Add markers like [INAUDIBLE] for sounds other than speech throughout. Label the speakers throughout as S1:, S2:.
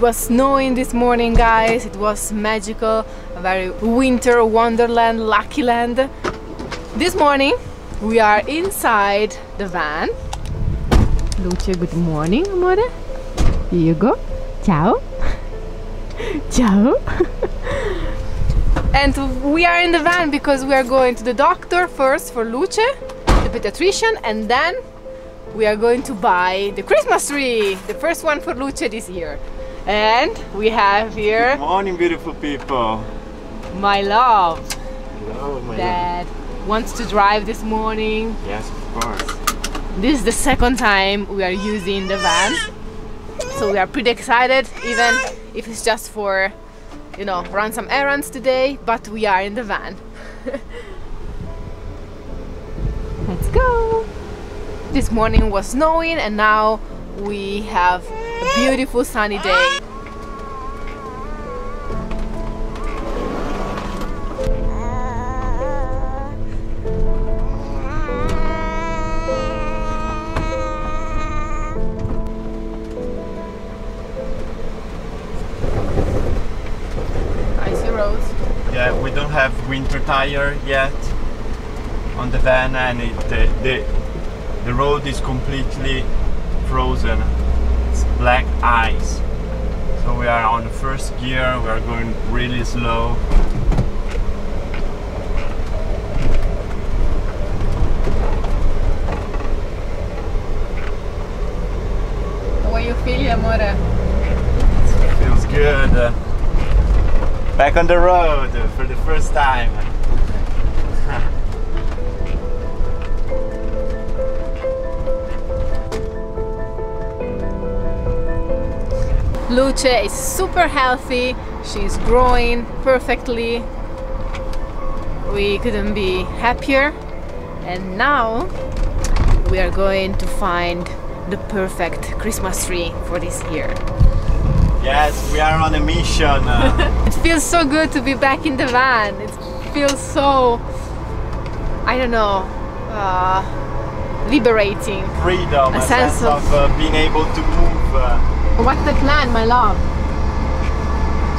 S1: was snowing this morning, guys. It was magical, a very winter wonderland, lucky land. This morning, we are inside the van. Lucia, good morning, amore. Here you go. Ciao. [LAUGHS] Ciao. [LAUGHS] and we are in the van because we are going to the doctor first for Luce, the pediatrician, and then we are going to buy the Christmas tree, the first one for Luce this year. And we have here
S2: Good morning, beautiful people.
S1: my love
S2: Hello, my
S1: that wants to drive this morning.
S2: Yes, of course.
S1: This is the second time we are using the van. So we are pretty excited, even if it's just for, you know, run some errands today, but we are in the van. [LAUGHS] Let's go! This morning was snowing and now we have beautiful sunny day.
S2: Yeah, we don't have winter tire yet on the van, and it, the the road is completely frozen. It's black ice. So we are on the first gear. We are going really slow.
S1: How are you feeling, amore?
S2: Feels good. Back on the road for the first time.
S1: Luce is super healthy, she's growing perfectly. We couldn't be happier. And now we are going to find the perfect Christmas tree for this year.
S2: Yes, we are on a mission. uh, [LAUGHS]
S1: It feels so good to be back in the van. It feels so, I don't know, uh, liberating.
S2: freedom,
S1: A
S2: a,
S1: sense
S2: sense,
S1: of-
S2: of, uh, being able to move.
S1: What's the plan, my love?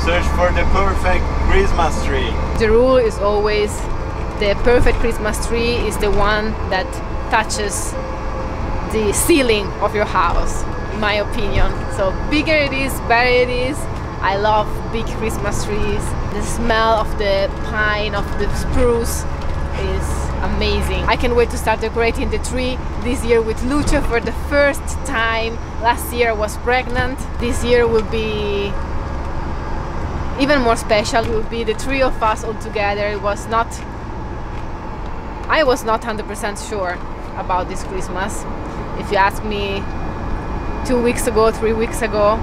S2: search for the perfect Christmas tree.
S1: The rule is always the perfect Christmas tree is the one that touches the ceiling of your house, in my opinion. So bigger it is, better it is. I love big Christmas trees. The smell of the pine, of the spruce is amazing. I can't wait to start decorating the tree this year with Lucia for the first time. Last year I was pregnant. This year will be even more special It will be the three of us all together. It was not, I was not 100% sure about this Christmas. If you ask me two weeks ago, three weeks ago,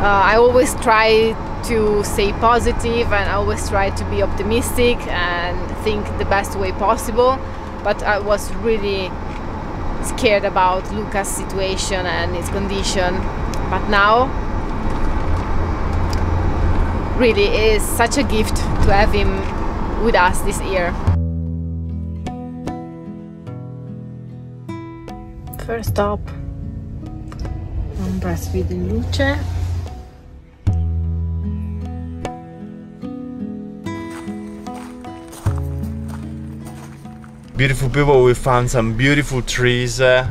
S1: uh, I always try to stay positive and always try to be optimistic and think the best way possible. But I was really scared about Luca's situation and his condition. But now really is such a gift to have him with us this year. First stop, I'm breastfeeding Luce.
S2: Beautiful people, we found some beautiful trees uh,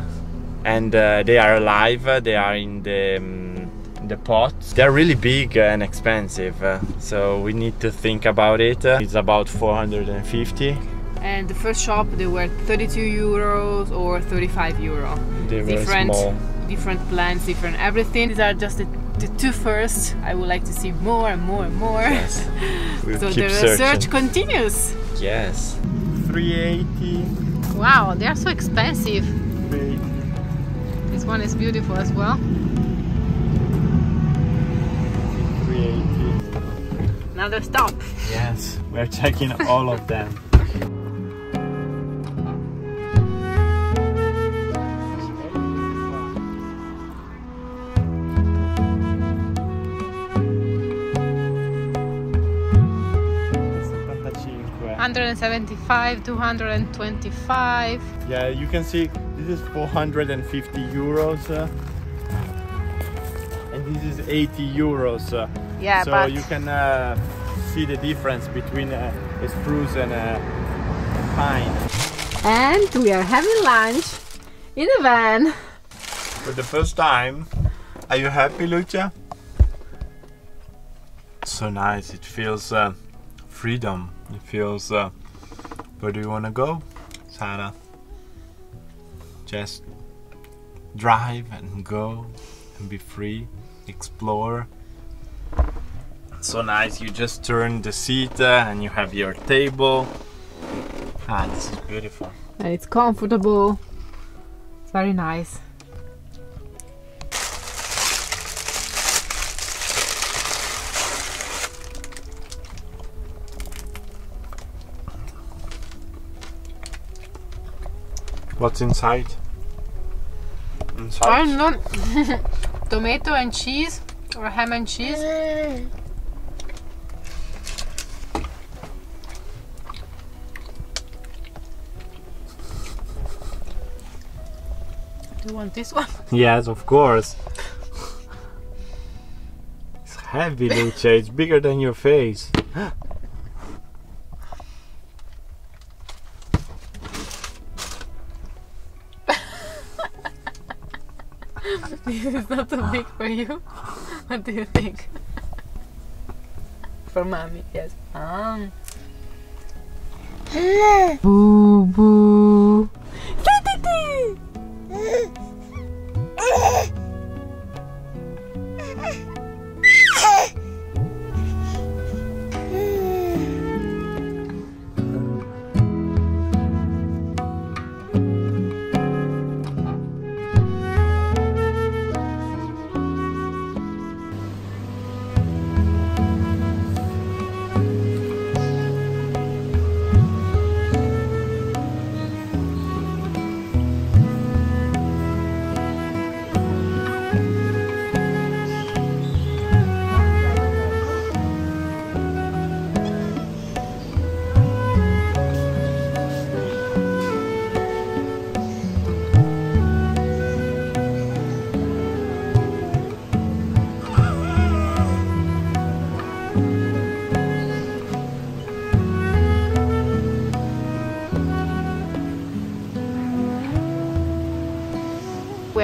S2: and uh, they are alive. uh, They are in the, um, in the pots. They're really big and expensive, so we need to think about it. It's about 450
S1: And the first shop they were 32 euros or 35 euro.
S2: They're
S1: different,
S2: small.
S1: different plans, different everything. These are just the, the two first. I would like to see more and more and more.
S2: Yes. [LAUGHS]
S1: So the research continues.
S2: Yes. 380.
S1: Wow, they are so expensive. This one is beautiful as well.
S2: 380.
S1: Another stop.
S2: Yes. We're checking all of them.
S1: 175, 225.
S2: Yeah, you can see this is 450 euros uh, and this is 80 euros. uh,
S1: Yeah,
S2: so
S1: but
S2: you can uh, see the difference between uh, a spruce and a pine.
S1: and we are having lunch in a van.
S2: For the first time, are you happy, Lucia? So nice. It feels uh, freedom. It feels. Uh, where do you want to go, Sara? Just drive and go and be free, explore. So nice. You just turn the seat uh, and you have your table. Ah, this is beautiful.
S1: And it's comfortable. It's very nice.
S2: What's inside?
S1: I don't know. Tomato and cheese or ham and cheese. Do you want this one? [LAUGHS]
S2: Yes, of course. It's heavy, Lucia. It's [LAUGHS] bigger than your face. [LAUGHS]
S1: this [LAUGHS] is not too big for you. [LAUGHS] What do you think? [LAUGHS] for mommy, yes. Um. boo boo.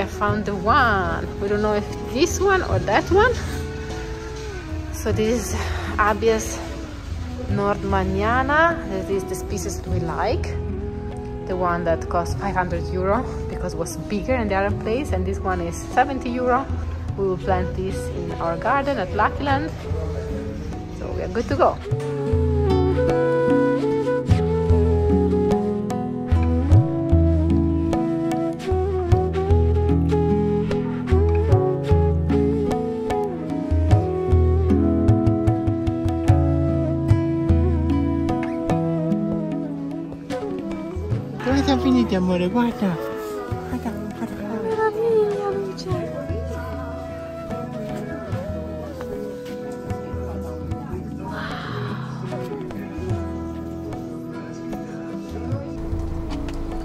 S1: Have found the one. We don't know if this one or that one. So this is Abies nordmanniana. This is the species we like. The one that cost 500 euro because it was bigger in the other place and this one is 70 euro. We will plant this in our garden at Luckyland. So we are good to go.
S2: Amore? Guarda.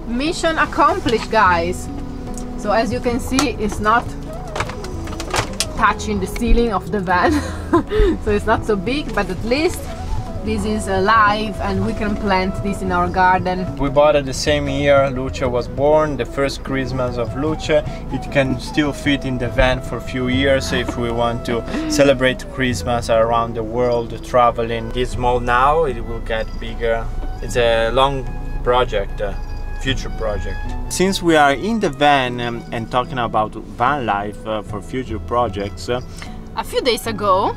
S1: Mission accomplished, guys. So as you can see, it's not touching the ceiling of the van. [LAUGHS] so it's not so big, but at least this is alive and we can plant this in our garden.
S2: We bought it the same year Lucia was born, the first Christmas of Lucia. It can still fit in the van for a few years if we want to celebrate Christmas around the world, traveling. It's small now, it will get bigger. It's a long project, future project. Since we are in the van um, and talking about van life uh, for future projects, uh,
S1: A few days ago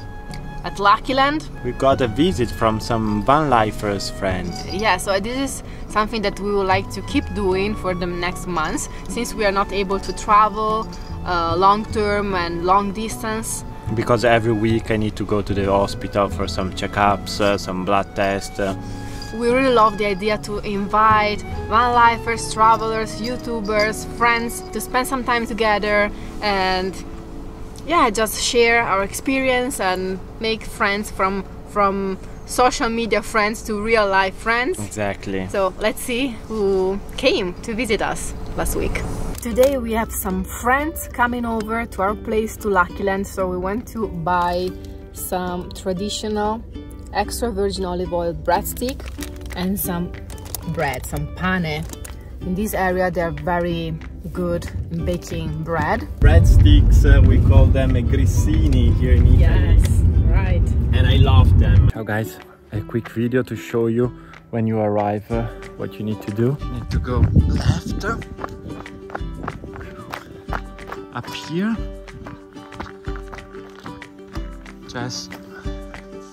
S1: at Luckyland.
S2: We got a visit from some van lifers friends.
S1: yeah, so this is something that we would like to keep doing for the next months since we are not able to travel uh, long term and long distance.
S2: Because every week I need to go to the hospital for some checkups, uh, some blood tests. Uh,
S1: We really love the idea to invite van lifers, travelers, YouTubers, friends to spend some time together and yeah, just share our experience and make friends from from social media friends to real life friends.
S2: exactly.
S1: So let's see who came to visit us last week. Today we have some friends coming over to our place to Lucky Land, so we went to buy some traditional extra virgin olive oil breadstick and some bread, some pane. In this area they are very good baking bread.
S2: Breadsticks, uh, we call them a grissini here in Italy.
S1: Yes, right.
S2: and I love them. Now guys, a quick video to show you when you arrive uh, what you need to do. You need to go left, up here, just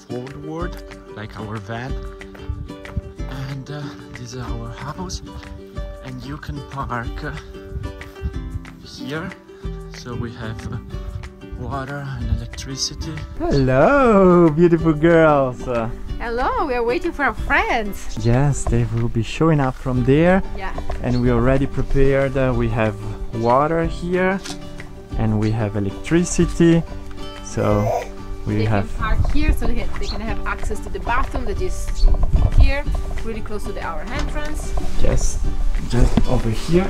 S2: forward like our van and uh, this is our house and you can park uh, here so we have uh, water and electricity. Hello, beautiful girls. Uh,
S1: Hello, we are waiting for our friends.
S2: yes, they will be showing up from there,
S1: Yeah.
S2: and we already prepared. Uh, we have water here, and we have electricity. So we
S1: They
S2: have
S1: can park here so they can, they can have access to the bathroom that is here, really close to the our entrance.
S2: just just over here.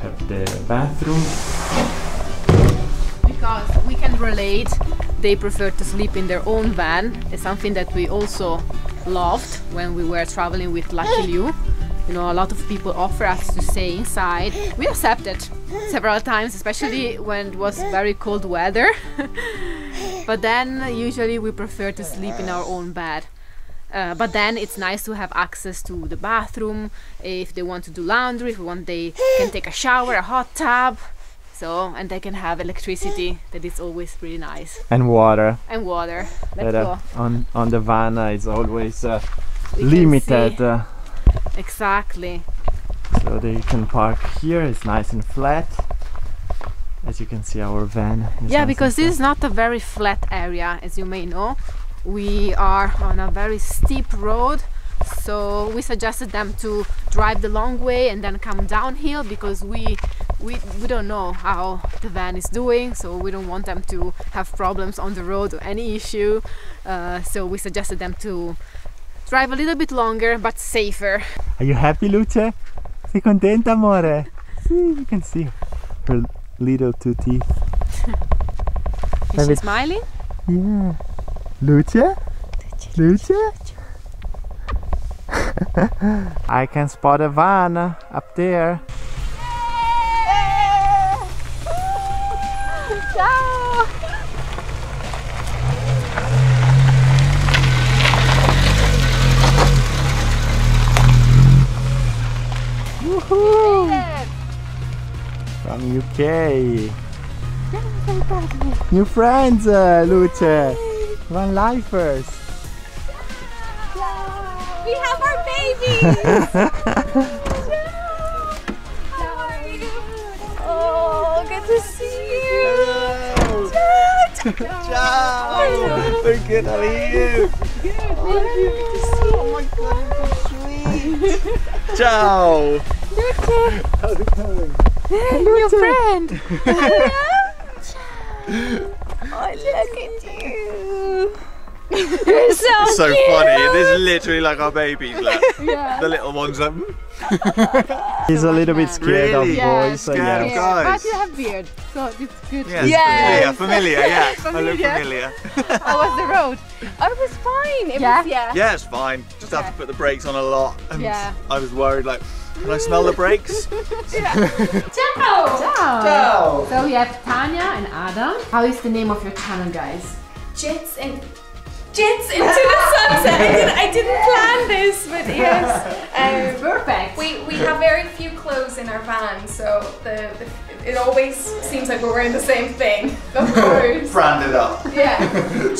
S2: Have the bathroom.
S1: Because we can relate, they prefer to sleep in their own van. It's something that we also loved when we were traveling with Lucky Liu. You know, a lot of people offer us to stay inside. We accepted several times, especially when it was very cold weather. [LAUGHS] but then usually we prefer to sleep in our own bed. Uh, but then it's nice to have access to the bathroom if they want to do laundry, if they want they can take a shower, a hot tub. So and they can have electricity that is always really nice
S2: And water.
S1: and water. Let's
S2: that uh,
S1: go.
S2: on on the van uh, is always uh, limited. Uh,
S1: Exactly.
S2: so they can park here. It's nice and flat. As you can see, our van. Is
S1: Yeah, because this is not a very flat area, as you may know. We are on a very steep road, so we suggested them to drive the long way and then come downhill because we we, we don't know how the van is doing, so we don't want them to have problems on the road or any issue. Uh, so we suggested them to drive a little bit longer but safer.
S2: Are you happy, Luce? Sei contenta, amore? See, you can see her little two teeth. [LAUGHS]
S1: Is
S2: Have
S1: she
S2: it-
S1: smiling?
S2: Yeah. Luce? Lucia? [LAUGHS] I can spot a van up there.
S1: Ciao!
S2: Woohoo! From UK. New friends, uh, Luce. Van lifers.
S1: We have our baby! How are you? Oh, good to see you!
S2: Ciao! Very good, how are you? Oh my god, you're so sweet! Ciao! Look. How's it going?
S1: Your friend! [LAUGHS] oh, look at you! You're so,
S2: So
S1: cute!
S2: funny, this is literally like our babies, look.
S1: Yeah.
S2: The little ones like mm. [LAUGHS] He's a little bit scared of
S1: Really? Yeah,
S2: boys, so
S1: Yeah,
S2: yeah.
S3: scared of guys.
S1: But you have beard, so it's good.
S3: Yeah,
S1: Yes.
S3: familiar, familiar, yeah. [LAUGHS] I look
S1: Familiar.
S3: familiar.
S1: How was the road?
S4: Oh, it was fine. It
S1: Yeah?
S4: was yeah.
S3: Yeah, it's fine. Just have to put the brakes on a lot. And
S1: Yeah.
S3: I was worried, like, can I smell the brakes? [LAUGHS]
S1: Ciao! Ciao! So we have Tania and Adam. How is the name of your channel, guys?
S4: Jits and jits into the sunset. I didn't, I didn't plan this. this, but yes. Um,
S1: Perfect.
S4: we, we have very few clothes in our van, so the, the it always seems like we're wearing the same thing. Of [LAUGHS] course.
S3: Branded up.
S4: Yeah. [LAUGHS]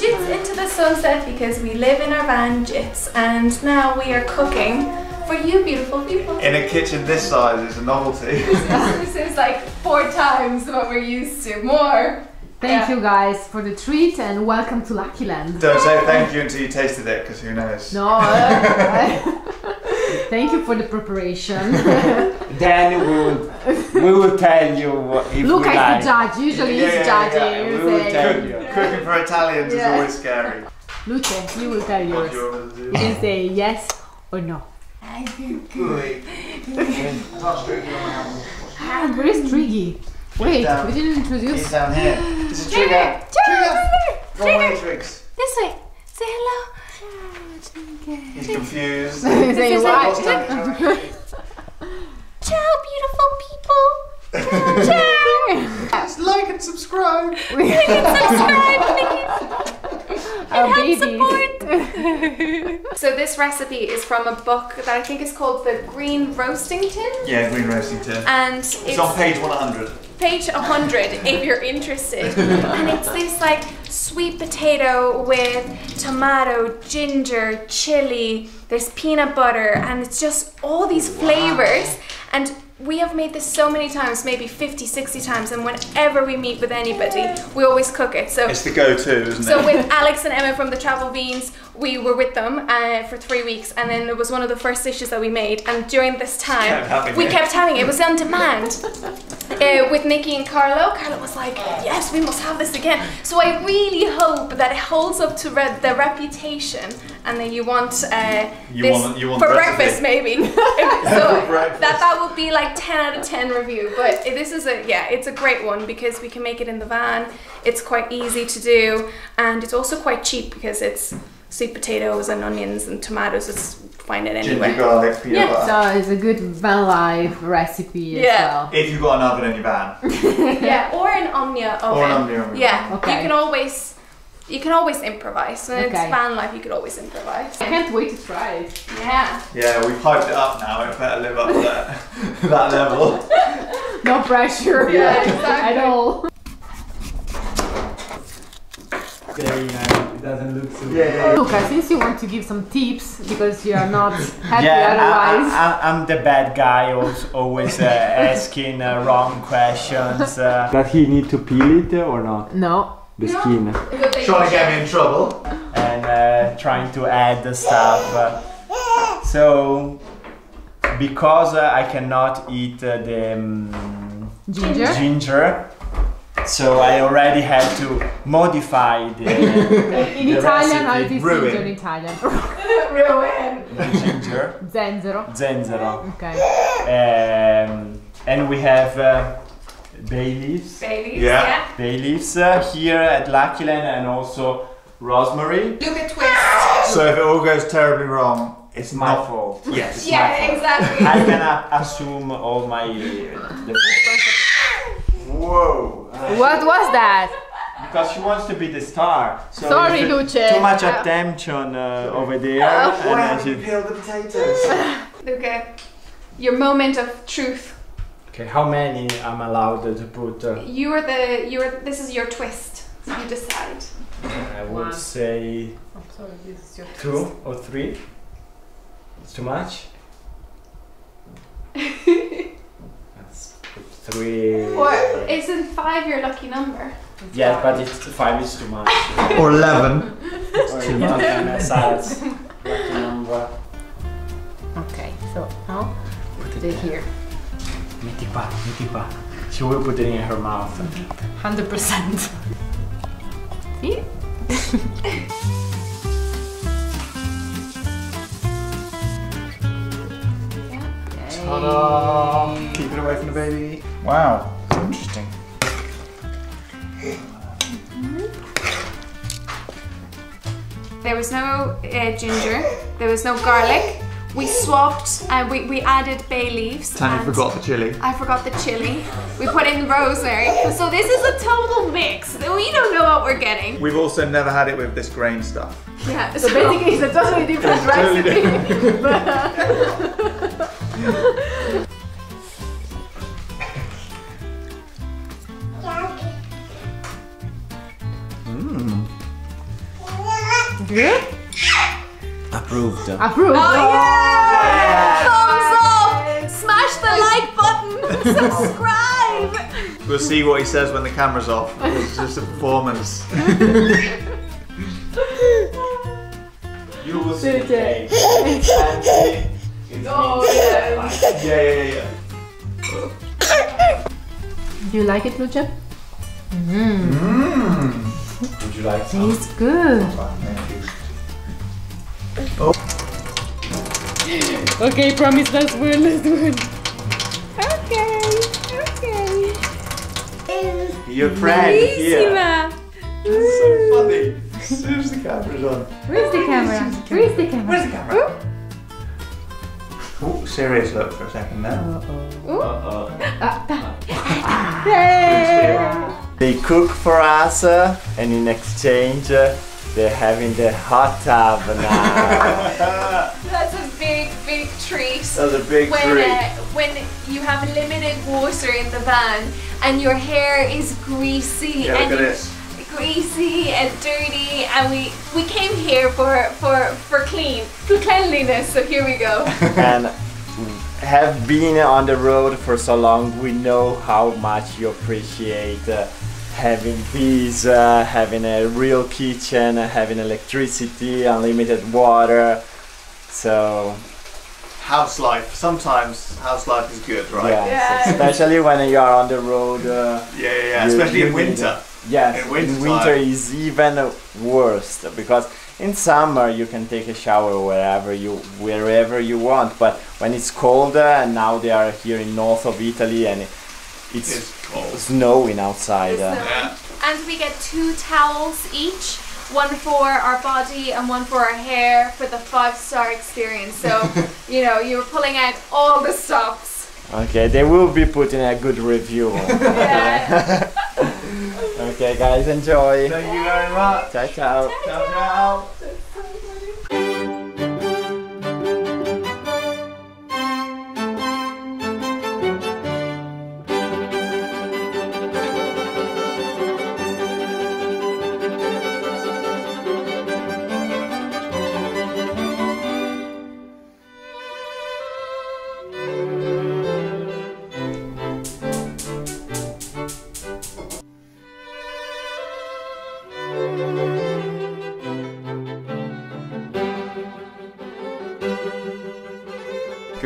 S4: Jits into the sunset because we live in our van, Jits, and now we are cooking for you beautiful people.
S3: In a kitchen this size is a novelty.
S4: this is like four times what we're used to. More.
S1: Thank
S4: Yeah.
S1: you guys for the treat and welcome to Lucky Land.
S3: Don't say thank you until you tasted it, because who knows.
S1: No, uh, [LAUGHS] thank you for the preparation. [LAUGHS]
S2: Then we will we will tell you what- if
S1: Luca
S2: we
S1: is
S2: like.
S1: the judge. Usually
S3: Yeah,
S1: he's
S3: yeah, yeah,
S1: judging.
S2: we will
S1: say,
S2: tell you.
S3: Cooking for Italians is always scary.
S1: Luce, you will tell
S3: What
S1: yours.
S3: you want to do?
S1: You can say yes or no. [LAUGHS] Ah, very striggy. Wait,
S3: down.
S1: we didn't introduce.
S3: He's down here. [GASPS] This is Trigger. Trigger. Go away, Triggs.
S4: This way. Say hello.
S3: He's confused. [LAUGHS]
S1: Say
S4: is
S1: why.
S3: What's [LAUGHS] that?
S4: Ciao, beautiful people. [LAUGHS]
S3: Just like and subscribe.
S4: like and Subscribe, please. [LAUGHS]
S1: Our
S4: helps
S1: babies. [LAUGHS] [LAUGHS]
S4: So this recipe is from a book that I think is called The Green Roasting Tin,
S3: Yeah, green roasting tin.
S4: and
S3: It's
S4: it's
S3: on page 100.
S4: page 100 if you're interested. and it's this like sweet potato with tomato, ginger, chili, there's peanut butter, and it's just all these flavors. And we have made this so many times, maybe 50, 60 times, and whenever we meet with anybody, we always cook it. So
S3: It's the go-to, isn't
S4: so
S3: it?
S4: So with Alex and Emma from the Travel Beans, we were with them uh, for three weeks, and then it was one of the first dishes that we made. And during this time,
S3: kept
S4: we
S3: it.
S4: kept having it. It was on demand. [LAUGHS] Uh, with Nikki and Carlo, Carlo was like, "Yes, we must have this again." So I really hope that it holds up to re- the reputation, and then you want uh,
S3: You
S4: this
S3: want- you want
S4: for breakfast, maybe. [LAUGHS] so
S3: breakfast.
S4: that that would be like ten out of ten review. But this is a yeah, it's a great one because we can make it in the van. It's quite easy to do, and it's also quite cheap because it's sweet potatoes and onions and tomatoes. It's find it
S3: Ginger
S4: anywhere.
S3: garlic, peanut
S4: Yeah.
S3: butter.
S1: So it's a good van life recipe as
S4: Yeah.
S1: well.
S3: If you've got an oven in your van. [LAUGHS]
S4: yeah, or an Omnia oven.
S3: Or an Omnia oven.
S4: Yeah,
S1: Okay.
S4: you can always you can always improvise. When it's
S1: Okay.
S4: van life, you could always improvise.
S1: I can't wait to try it.
S4: Yeah.
S3: Yeah, we've hyped it up now. It better live up to that, [LAUGHS] that level.
S1: No pressure
S4: Yeah, exactly.
S1: at all.
S2: Okay, uh, it doesn't look so
S3: Yeah.
S1: Luca, since you want to give some tips because you are not [LAUGHS] happy
S2: Yeah,
S1: otherwise.
S2: I, I, I'm the bad guy, always, always uh, [LAUGHS] asking uh, wrong questions. Uh. Does he need to peel it or not?
S1: no.
S2: The skin.
S3: Trying to get me in trouble.
S2: And uh, trying to add the stuff. Uh, so, because uh, I cannot eat uh, the um,
S1: Ginger.
S2: ginger, so I already had to modify the, [LAUGHS]
S1: In
S2: the
S1: Italian, how it
S2: recipe.
S1: is
S3: Ruin.
S1: ginger in Italian? [LAUGHS]
S4: Ruin.
S2: the ginger.
S1: Zenzero.
S2: Zenzero.
S1: Okay.
S2: Um, and we have uh, bay leaves.
S4: Babies.
S3: Yeah.
S4: Yeah.
S2: Bay leaves uh, here at Lucky Land and also rosemary.
S4: Look at twist.
S3: So if it all goes terribly wrong,
S2: It's my fault.
S3: Yes.
S2: It's my
S4: Yeah,
S2: fault.
S4: exactly.
S2: I can uh, assume all my. The, whoa!
S1: What was that?
S2: Because she wants to be the star. So
S1: Sorry,
S2: if
S1: Luce.
S2: Too much
S1: Uh,
S2: attention uh, over there. and then she-
S3: peel the potatoes. [LAUGHS]
S4: Look at your moment of truth.
S2: Okay, how many I'm allowed to put? Uh,
S4: You are the you are. This is your twist. So you decide.
S2: I would
S1: One.
S2: say
S1: I'm sorry, this is your
S2: two or three. It's too much. [LAUGHS] Let's put three.
S4: Or isn't five your lucky number?
S2: Yeah, but it's five is too much. [LAUGHS]
S3: or 11.
S2: Too much on the sides. Lucky number. [LAUGHS]
S1: Okay, so now
S2: Put
S1: put it here.
S2: Metti qua, metti qua. She will put it in her mouth.
S1: 100%. See?
S3: Ta-da! Keep it away from the baby. Wow, interesting.
S4: There was no uh, ginger. There was no garlic. We swapped and we, we added bay leaves. Tania
S3: forgot the chili.
S4: I forgot the chili. We put in rosemary. So this is a total mix. We don't know what we're getting.
S3: We've also never had it with this grain stuff.
S4: Yeah.
S1: So basically, it's a totally [LAUGHS] different
S3: Totally
S1: recipe. [LAUGHS] Hmm. Good?
S2: Approved.
S1: Approved.
S4: Oh, oh. yeah! Thumbs up! Smash the like button! [LAUGHS] Subscribe!
S3: We'll see what he says when the camera's off. It's just a performance.
S2: You will
S1: see the.
S2: Oh,
S3: yeah, yeah, yeah. yeah.
S1: Do you like it, Lucia? Mm. Mm.
S2: Would you like some?
S1: Tastes good. Okay, promise last word, last word.
S4: Okay, okay.
S2: Your friend here.
S4: Bellissima!
S3: so funny. As soon as the camera's on.
S1: Where's the camera? Where's the camera?
S3: Where's the camera? Oh, serious look for a second now. Uh oh. Uh oh.
S2: They cook for us, uh, and in exchange, uh, they're having the hot tub now. [LAUGHS]
S4: That's a big, big treat.
S2: That's a big
S4: when,
S2: treat.
S4: uh, when you have limited water in the van and your hair is greasy
S3: Yeah,
S4: and
S3: look at this.
S4: greasy and dirty and we we came here for for for clean for cleanliness so here we go [LAUGHS]
S2: and have been on the road for so long, we know how much you appreciate uh, having peace, uh, having a real kitchen, having electricity, unlimited water. So
S3: House life. Sometimes house life is good, right?
S2: yes,
S4: Yes.
S2: especially when you are on the road. Uh,
S3: Yeah, yeah, yeah.
S2: You-
S3: Especially
S2: you
S3: in
S2: need
S3: winter.
S2: Yes,
S3: In winter
S2: winter is even worse because in summer you can take a shower wherever you wherever you want, but when it's colder and now they are here in north of Italy and it's,
S3: It's cold.
S2: snowing outside. uh,
S3: Yeah.
S4: and we get two towels each one for our body and one for our hair for the five star experience so [LAUGHS] you know you were pulling out all the stops
S2: Okay, they will be putting a good review.
S4: yeah. [LAUGHS]
S2: okay, guys, enjoy.
S3: Thank you very much.
S2: Ciao, ciao.
S3: Ciao, ciao.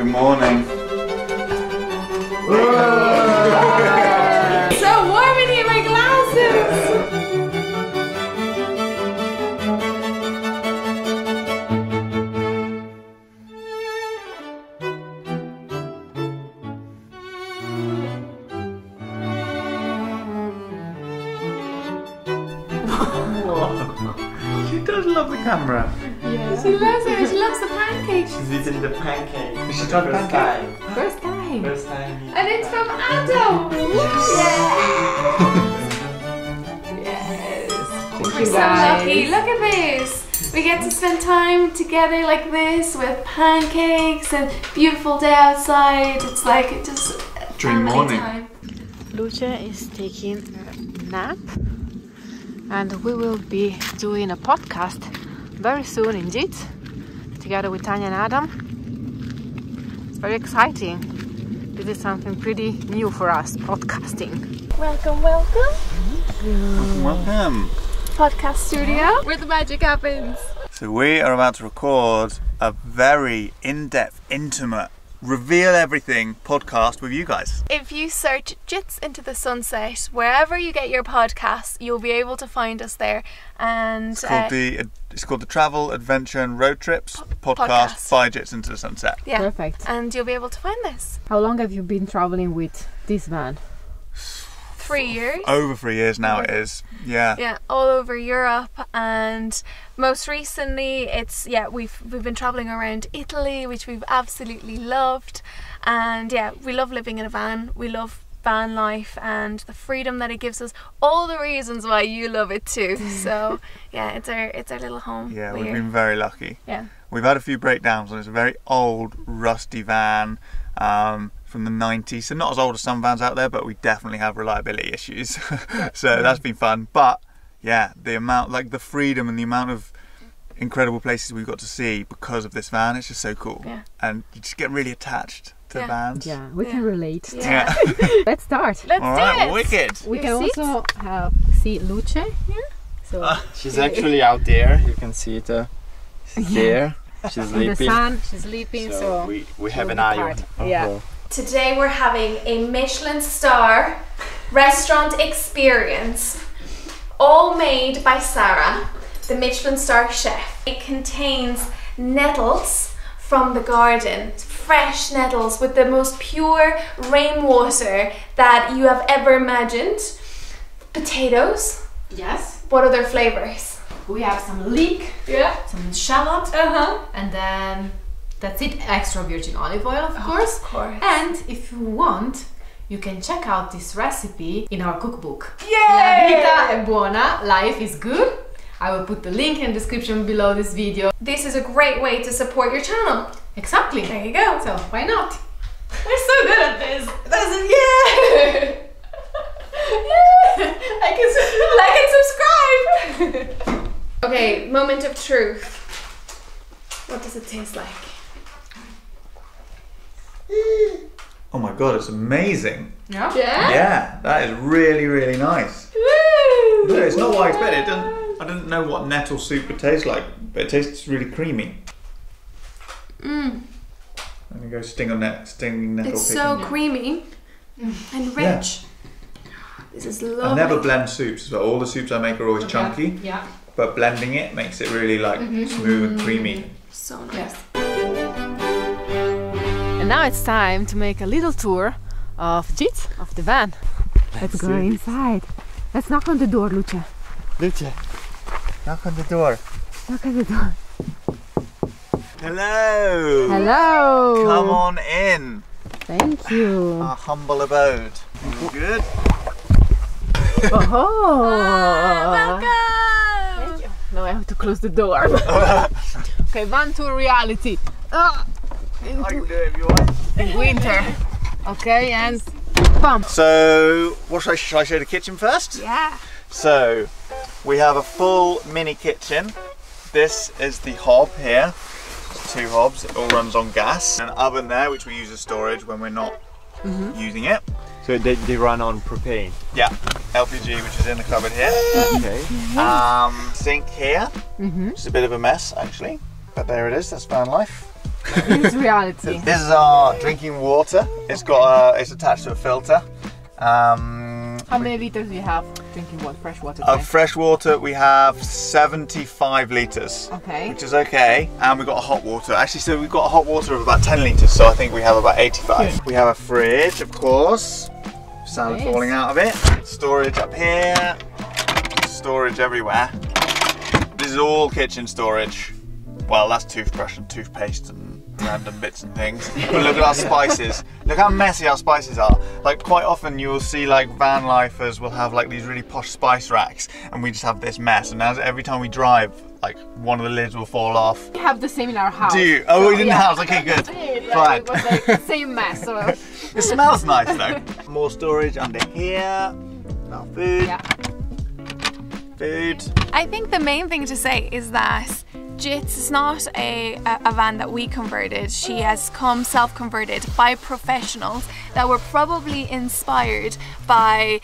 S3: Good morning.
S4: so
S2: pancake.
S3: Is
S2: First
S3: pancake?
S2: time.
S1: First time.
S2: First time.
S4: and it's from Ando yes oh
S1: Thank
S4: We're so lucky. Look at this. We get to spend time together like this with pancakes and beautiful day outside. It's like just
S3: Dream
S4: family
S3: morning.
S4: time.
S1: Lucia is taking a nap and we will be doing a podcast very soon indeed together with Tania and Adam. It's very exciting. This is something pretty new for us, podcasting.
S4: Welcome, welcome.
S3: Welcome.
S4: Podcast studio where the magic happens.
S3: So we are about to record a very in-depth, intimate, reveal everything podcast with you guys.
S4: If you search Jits into the Sunset, wherever you get your podcasts, you'll be able to find us there. And
S3: It's called
S4: uh,
S3: the it's called the Travel, Adventure and Road Trips podcast,
S4: podcast.
S3: by Jits into the Sunset.
S4: yeah,
S1: Perfect.
S4: and you'll be able to find this.
S1: How long have you been traveling with this van?
S4: Three years.
S3: Over three years now it is. Yeah.
S4: Yeah, all over Europe, and most recently, it's yeah we've we've been traveling around Italy, which we've absolutely loved, and yeah we love living in a van. We love van life and the freedom that it gives us. All the reasons why you love it too. [LAUGHS] So yeah, it's our it's our little home.
S3: Yeah, we've
S4: here.
S3: been very lucky.
S4: yeah.
S3: We've had a few breakdowns on it's a very old, rusty van um, from the 90s. So not as old as some vans out there, but we definitely have reliability issues. [LAUGHS] so that's been fun. But yeah, the amount, like the freedom and the amount of incredible places we've got to see because of this van, it's just so cool.
S4: Yeah.
S3: And you just get really attached to
S4: Yeah.
S3: vans.
S5: Yeah, we
S4: Yeah.
S5: can relate.
S4: Yeah. [LAUGHS]
S5: Let's start.
S4: Let's
S3: All
S4: do
S3: right,
S4: it.
S3: wicked.
S5: We
S4: Your
S5: can
S4: seats?
S5: also have see Luce here. So
S2: She's actually out there. You can see it uh, there. She's
S5: in the sun, she's sleeping. So,
S2: So we, we have an eye
S5: part.
S2: on
S5: Yeah.
S4: Today we're having a Michelin star restaurant experience, all made by Sara, the Michelin star chef. It contains nettles from the garden, fresh nettles with the most pure rainwater that you have ever imagined. Potatoes.
S1: Yes,
S4: What other flavors?
S1: we have some leek,
S4: Yeah.
S1: some shallot,
S4: Uh huh.
S1: and then that's it. Extra virgin olive oil, of course.
S4: Of course.
S1: And if you want, you can check out this recipe in our cookbook. La
S4: Yay!
S1: vita è buona, life is good. I will put the link in the description below this video.
S4: This is a great way to support your channel.
S1: Exactly.
S4: There you go.
S1: So why not?
S4: We're so good at this. That's it. Yeah. [LAUGHS] yeah. Like [LAUGHS] and, like and subscribe. [LAUGHS] okay, moment of truth. What does it taste like? [GASPS]
S3: Oh my god, it's amazing.
S1: Yeah.
S4: Yeah.
S3: Yeah, that is really, really nice.
S4: Woo!
S3: No, it's not what I expected. It doesn't, I didn't know what nettle soup would taste like, but it tastes really creamy.
S4: Mm.
S3: I'm gonna go sting on net, sting nettle
S4: It's
S3: picking.
S4: so creamy and
S3: Yeah.
S4: rich. This is lovely.
S3: I never blend soups, so all the soups I make are always chunky,
S1: Yeah.
S3: but blending it makes it really like smooth and creamy.
S4: So nice.
S1: And now it's time to make a little tour of JIT, of the van.
S5: let's go inside. Let's knock on the door, Luce.
S3: Luce, knock on the door.
S5: Knock on the door.
S3: Hello.
S5: Hello.
S3: Come on in.
S5: Thank you.
S3: Our humble abode. You good?
S5: Oh.
S4: Welcome. [LAUGHS] Thank you.
S1: Now I have to close the door. [LAUGHS] okay, van tour reality. Ah,
S3: I can do it if you want.
S1: in winter. Okay, and
S3: So, what should I, should I show the kitchen first?
S4: Yeah.
S3: So, we have a full mini kitchen. This is the hob here. Two hobs. It all runs on gas. An oven there, which we use as storage when we're not mm-hmm. using it.
S2: So they, they run on propane.
S3: Yeah, LPG, which is in the cupboard here.
S2: Okay. Mm-hmm.
S3: Um, sink here. Mm-hmm. It's a bit of a mess, actually, but there it is. That's van life.
S1: This is reality.
S3: This is our drinking water. It's got a, it's attached to a filter. Um,
S1: How many liters do you have drinking water, fresh water?
S3: of fresh water, we have 75 litres.
S1: Okay.
S3: which is okay. And we've got a hot water. Actually, so we've got a hot water of about 10 litres, so I think we have about 85. We have a fridge, of course. Salad
S1: Nice.
S3: falling out of it. Storage up here. Storage everywhere. This is all kitchen storage. Well, that's toothbrush and toothpaste and random bits and things. But look at our spices. Look how messy our spices are. Like quite often you will see like van lifers will have like these really posh spice racks and we just have this mess and as every time we drive like one of the lids will fall off.
S1: We have the same in our house.
S3: Do you? Oh, we didn't
S1: yeah.
S3: have. Okay, good. [LAUGHS]
S1: Yeah,
S3: Fine.
S1: It was like the same mess. So [LAUGHS]
S3: It smells nice though. More storage under here. Our food.
S1: yeah.
S3: Food.
S4: I think the main thing to say is that Jits is not a, a, a van that we converted. She has come self converted by professionals that were probably inspired by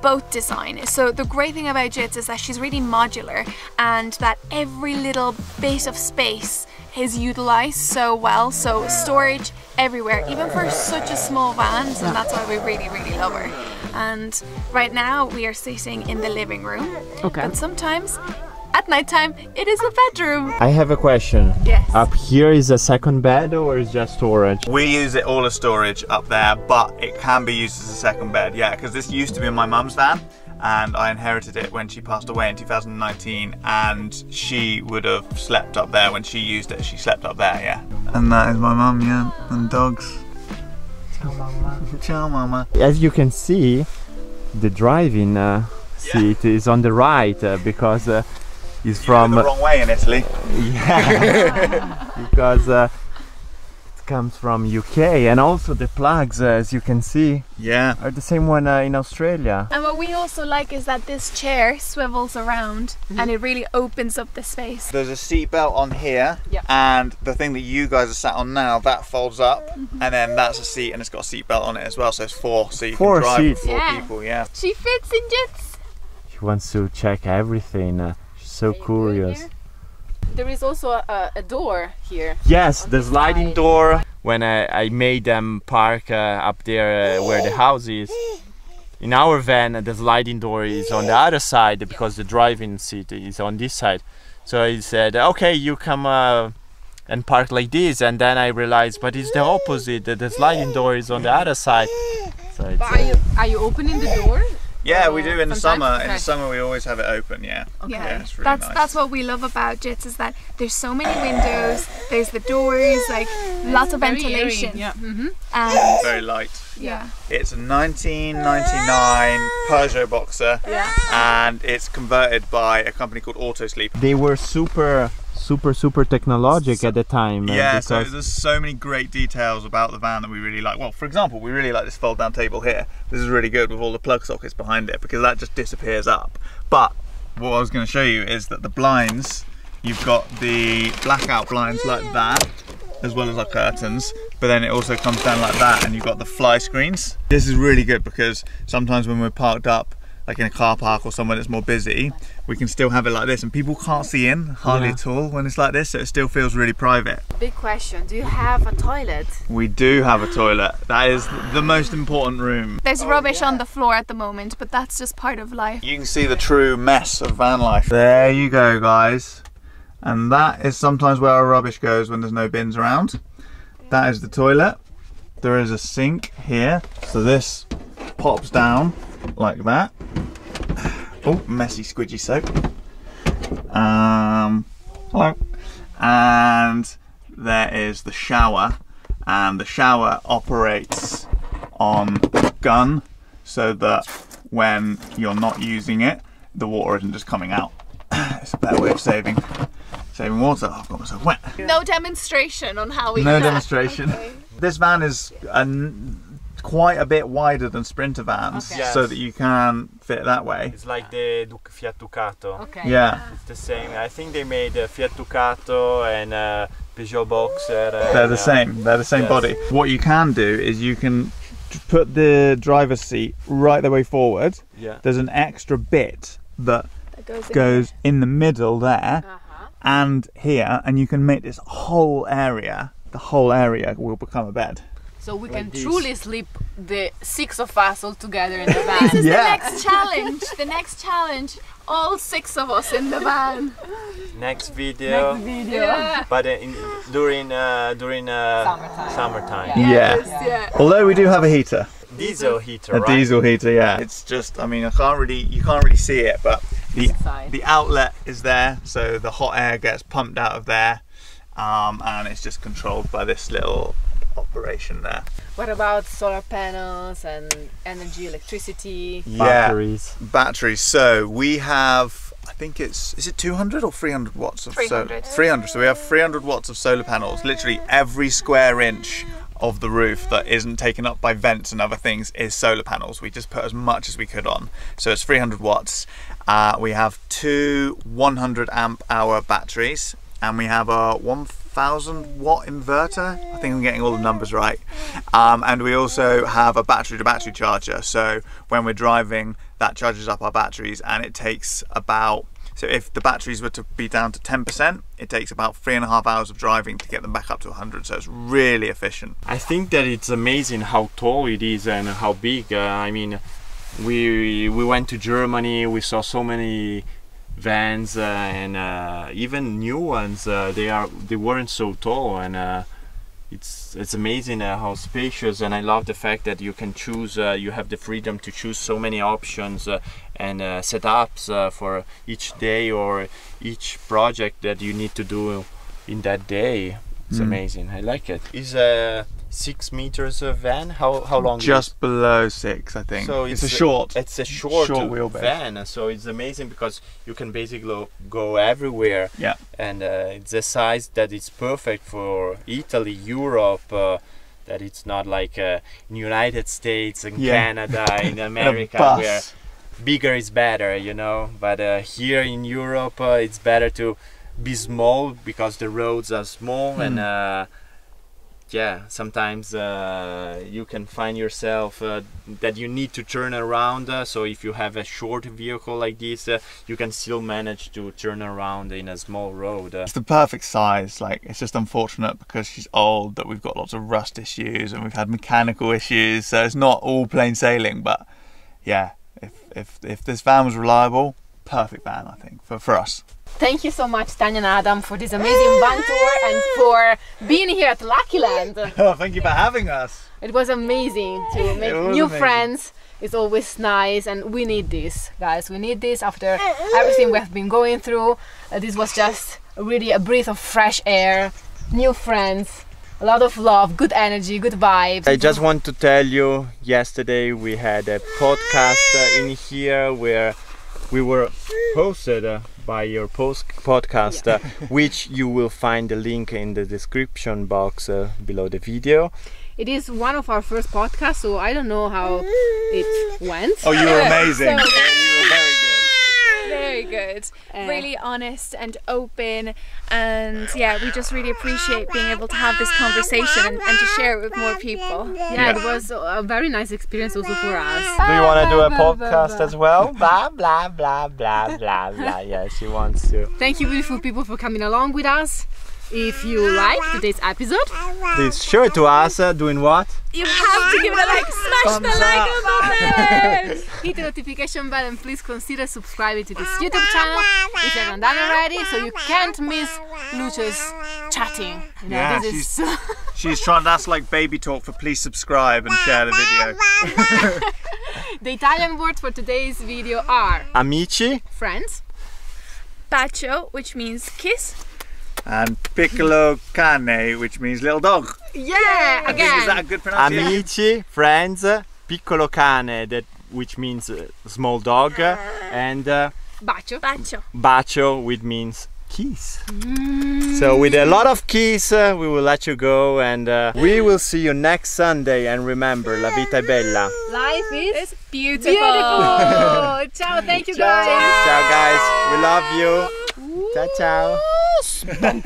S4: boat design. So the great thing about Jits is that she's really modular and that every little bit of space is utilized so well. So storage everywhere, even for such a small van. So that's why we really, really love her. And right now we are sitting in the living room.
S5: Okay.
S4: But sometimes at nighttime, it is a bedroom.
S2: I have a question.
S4: Yes.
S2: Up here is a second bed or is just storage?
S3: We use it all as storage up there, but it can be used as a second bed. Yeah, because this used to be my mum's van. And I inherited it when she passed away in 2019, and she would have slept up there when she used it. She slept up there, yeah. And that is my mum, yeah, and dogs. Ciao, mama. [LAUGHS] Ciao, mama.
S2: As you can see, the driving uh, seat is on the right uh, because uh, it's
S3: You
S2: from
S3: went the wrong way in Italy.
S2: yeah [LAUGHS] because uh, it comes from UK and also the plugs uh, as you can see
S3: Yeah.
S2: are the same one uh, in Australia.
S4: And what we also like is that this chair swivels around and it really opens up the space.
S3: There's a seat belt on here,
S1: Yeah.
S3: and the thing that you guys are sat on now that folds up, and then that's a seat, and it's got a seat belt on it as well. So it's four, so you
S2: Four
S3: can drive
S2: seats.
S3: with four
S4: Yeah.
S3: people. Yeah.
S4: She fits in jits.
S2: She wants to check everything. She's so curious.
S1: There is also a, a door here.
S2: Yes, the sliding door. When I, I made them park uh, up there uh, where the house is, in our van, uh, the sliding door is on the other side because the driving seat is on this side. So I said, okay, you come uh, and park like this. And then I realized, but it's the opposite. The, the sliding door is on the other side. So it's,
S1: But are you are you opening the door?
S3: Yeah, we do in the summer. In the summer, we always have it open. Yeah.
S4: Yeah,
S3: Yeah, it's really
S4: that's
S3: nice.
S4: that's what we love about jits is that there's so many windows, there's the doors, like lots of ventilation.
S1: Yeah. hmm
S4: And
S3: Very light.
S4: yeah.
S3: It's a 1999 Peugeot Boxer,
S1: Yeah.
S3: and it's converted by a company called Autosleep.
S2: they were super, super, super technologic at the time.
S3: Yeah, so there's so many great details about the van that we really like. Well, for example, we really like this fold down table here. This is really good with all the plug sockets behind it because that just disappears up. But what I was going to show you is that the blinds, you've got the blackout blinds like that, as well as our curtains, but then it also comes down like that and you've got the fly screens. This is really good because sometimes when we're parked up, like in a car park or somewhere that's more busy, we can still have it like this and people can't see in hardly
S2: Yeah.
S3: at all when it's like this, so it still feels really private.
S1: Big question. Do you have a toilet?
S3: We do have a toilet. That is the most important room.
S4: There's oh, rubbish on the floor at the moment, but that's just part of life.
S3: You can see the true mess of van life. There you go, guys. And that is sometimes where our rubbish goes when there's no bins around. That is the toilet. There is a sink here. So this pops down like that. Oh, messy squidgy soap. Um, hello. And there is the shower. And the shower operates on gun so that when you're not using it, the water isn't just coming out. [CLEARS THROAT] it's a better way of saving saving water. Oh, I've got myself wet.
S4: No demonstration on how we
S3: No demonstration. This van is an, quite a bit wider than Sprinter vans,
S1: Okay.
S3: so that you can fit that way.
S2: It's like the Duc- Fiat Ducato.
S1: Okay.
S3: Yeah,
S2: It's the same. I think they made a Fiat Ducato and a Peugeot Boxer.
S3: they're the
S2: uh,
S3: same. They're the same
S2: yes.
S3: body. What you can do is you can put the driver's seat right the way forward.
S2: Yeah.
S3: There's an extra bit that
S4: That goes in
S3: goes in the middle there
S1: Uh-huh.
S3: and here, and you can make this whole area. The whole area will become a bed.
S1: So we can
S2: this.
S1: truly sleep the six of us all together in the van. [LAUGHS]
S4: This
S1: van.
S4: is
S3: Yeah.
S4: the next challenge. The next challenge. All six of us in the van.
S2: Next video.
S1: Next yeah.
S2: But uh, in, during uh, during uh,
S1: Summertime.
S2: summertime.
S3: Yeah.
S4: Yeah.
S3: Although we do have a heater.
S2: Diesel heater,
S3: A
S2: right?
S3: diesel heater, yeah. It's just, I mean, I can't really, you can't really see it, but the
S1: Inside.
S3: the outlet is there, so the hot air gets pumped out of there, um, and it's just controlled by this little operation there.
S1: What about solar panels and energy, electricity?
S2: Batteries.
S3: batteries. So we have, I think it's, is it 200 or 300 watts of
S4: 300.
S3: So, 300. So we have 300 watts of solar panels. Literally every square inch of the roof that isn't taken up by vents and other things is solar panels. We just put as much as we could on. So it's 300 watts. Uh, we have two 100 amp hour batteries and we have a 1000 watt inverter. I think I'm getting all the numbers right. Um, and we also have a battery to battery charger. So when we're driving, that charges up our batteries and it takes about so if the batteries were to be down to 10%, it takes about three and a half hours of driving to get them back up to 100. So it's really efficient.
S2: I think that it's amazing how tall it is and how big. Uh, I mean, we we went to Germany. We saw so many vans uh, and uh, even new ones. Uh, they are they weren't so tall, and uh, it's it's amazing uh, how spacious. And I love the fact that you can choose. Uh, you have the freedom to choose so many options uh, and uh, setups uh, for each day or each project that you need to do in that day. It's
S3: Mm.
S2: amazing. I like it. Is a six meters uh, van? How how long? is?
S3: Just below six, I think.
S2: So
S3: it's, a
S2: it's a-
S3: short.
S2: It's a short,
S3: Short wheelbase.
S2: van, so it's amazing because you can basically go- everywhere,
S3: Yeah.
S2: and uh, it's a size that is perfect for Italy, Europe. Uh, that it's not like uh, in United States and
S3: Yeah.
S2: Canada, [LAUGHS] in America, where bigger is better, you know. But uh, here in Europe, uh, it's better to be small because the roads are small and. Yeah, sometimes uh, you can find yourself uh, that you need to turn around. Uh, so if you have a short vehicle like this, uh, you can still manage to turn around in a small road. Uh,
S3: It's the perfect size. Like it's just unfortunate because she's old that we've got lots of rust issues and we've had mechanical issues. So it's not all plain sailing. But yeah, if if if this van was reliable, perfect van I think for for us.
S1: Thank you so much, Tania and Adam, for this amazing van tour and for being here at Lucky Land. [LAUGHS]
S3: Oh, thank you for having us.
S1: It was amazing to make new
S3: amazing.
S1: friends. It's always nice, and we need this, guys. We need this after everything we have been going through. Uh, this was just really a breath of fresh air, new friends, a lot of love, good energy, good vibes.
S2: I just want to tell you yesterday we had a podcast uh, in here where we were hosted uh, by your post podcast, uh, [LAUGHS] which you will find the link in the description box uh, below the video.
S1: It is one of our first podcasts, so I don't know how it went.
S3: Oh, you were amazing. [LAUGHS]
S4: So-
S3: yeah, you were very good.
S4: Very good.
S1: Uh,
S4: really honest and open. And yeah, we just really appreciate being able to have this conversation and, and to share it with more people.
S1: yeah, it was a very nice experience also for us.
S2: Do you want to do a podcast as well? Blah blah blah blah blah blah. Yeah, she wants to.
S1: Thank you, beautiful people, for coming along with us. If you like today's episode,
S2: Please show it to us. Uh, doing what?
S4: You have to give it a like, smash the like button.
S1: hit the notification bell and please consider subscribing to this YouTube channel if you haven't done already, so you can't miss Lucia's chatting. You know,
S3: Yeah,
S1: this is so [LAUGHS]
S3: She's trying. That's like baby talk for please subscribe and share the video. [LAUGHS]
S1: the Italian words for today's video are
S2: Amici.
S1: friends,
S4: Bacio, which means kiss.
S3: And piccolo cane, which means little dog.
S1: yeah, again.
S3: Think, Is that a good pronunciation?
S2: Amici, friends, piccolo cane, that which means uh, small dog, uh, and uh,
S1: bacio.
S4: Bacio.
S2: bacio, which means kiss. So with a lot of kiss, uh, we will let you go, and uh, we will see you next Sunday. And remember, la vita è bella.
S1: Life is
S4: beautiful.
S1: beautiful. Ciao, thank you guys.
S2: Ciao, guys. We love you. Ciao, ciao.
S3: Look at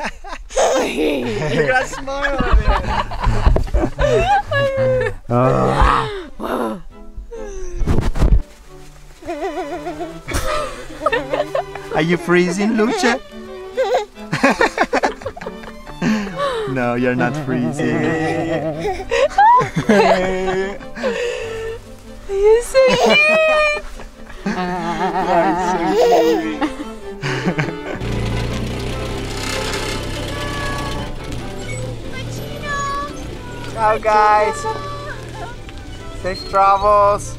S3: that smile on it.
S2: Are you freezing, Luce? [LAUGHS] no, you're not freezing.
S1: You're so cute. [LAUGHS]
S2: Ciao, guys. Safe travels.